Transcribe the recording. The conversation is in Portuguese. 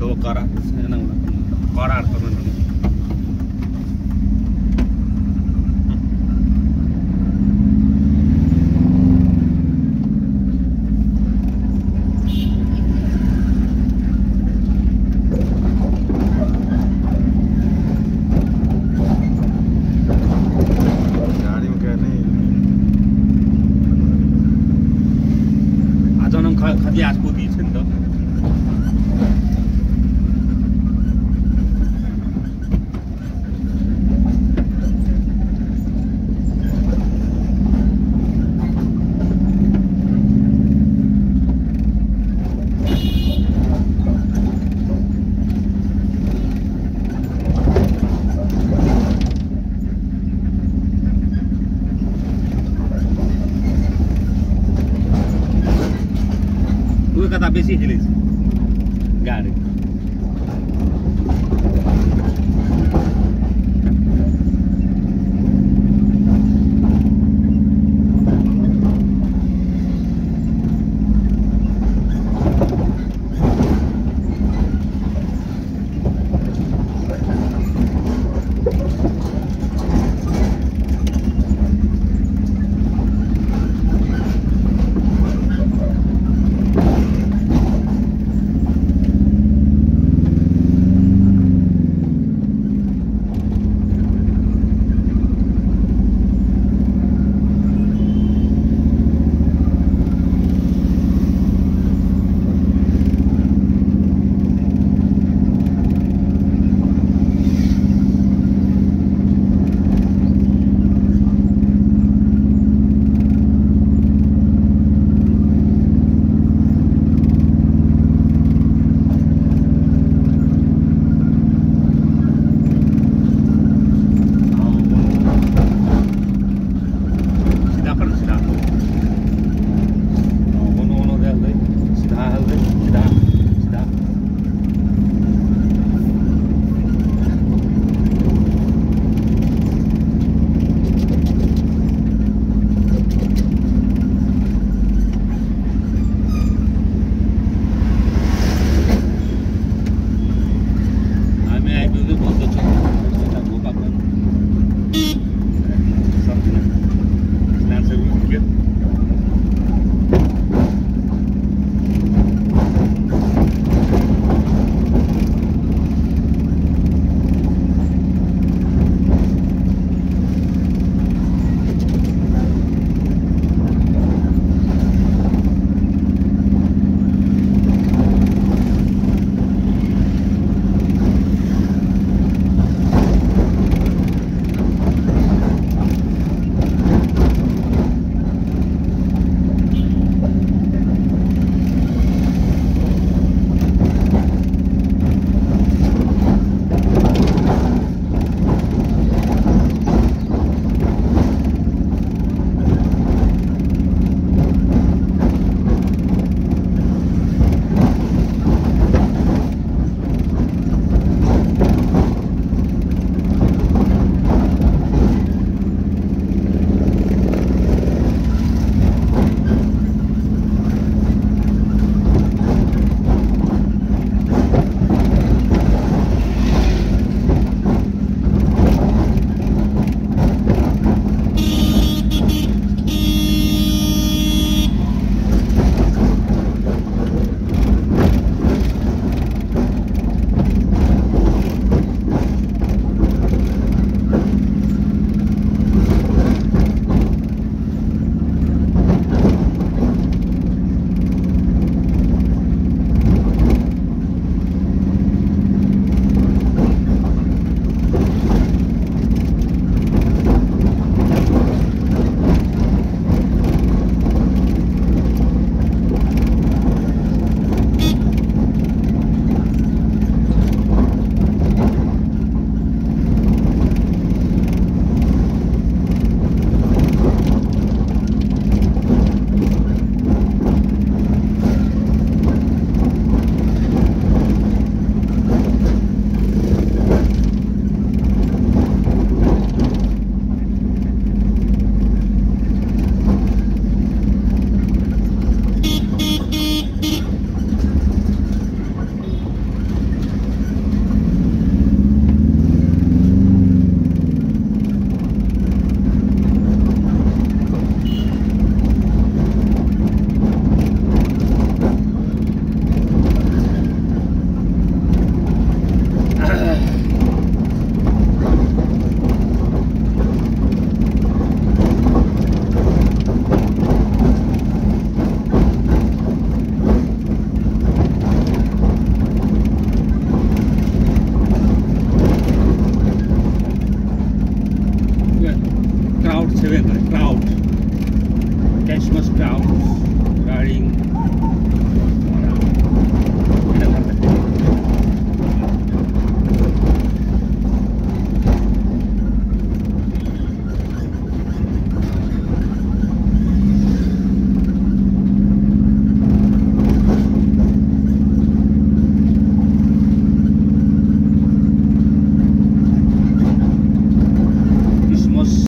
సో కరా కరాడుతున్నాను duas cada cabeça e release. Gary.